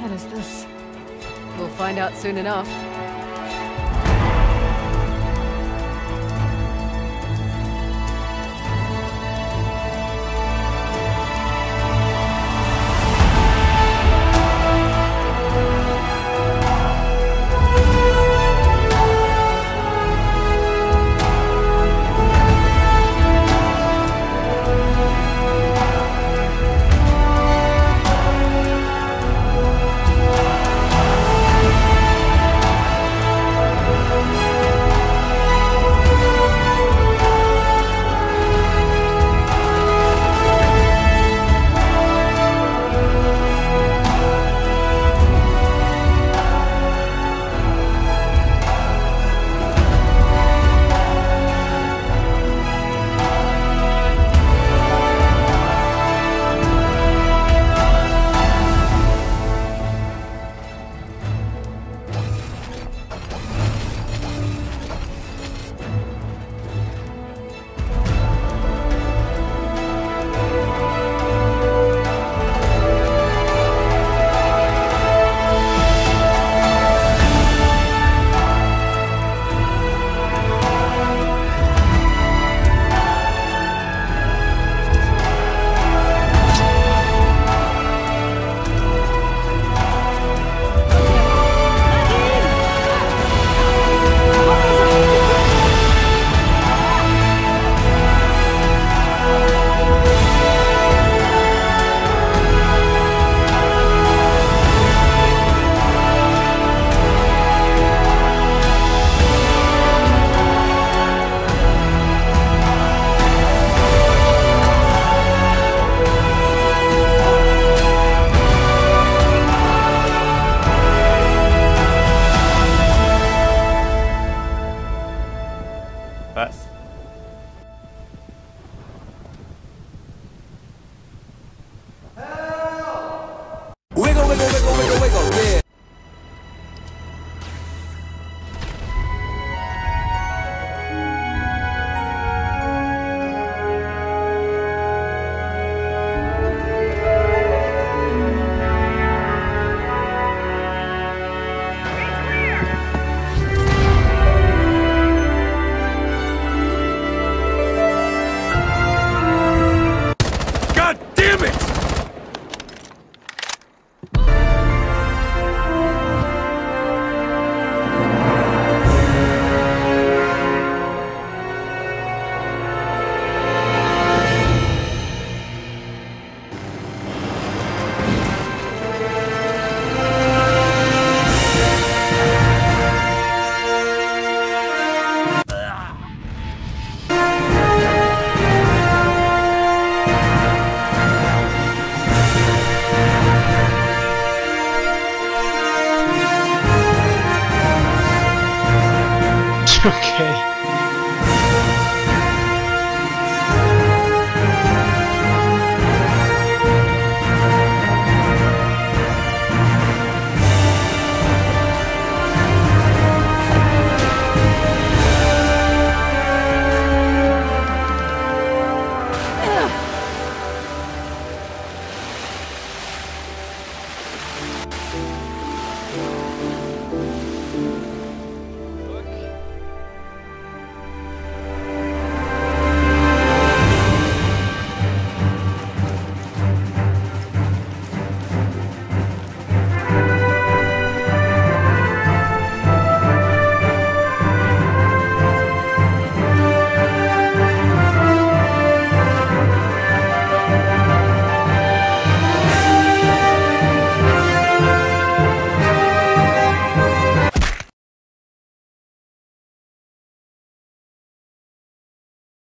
hell is this? We'll find out soon enough. okay.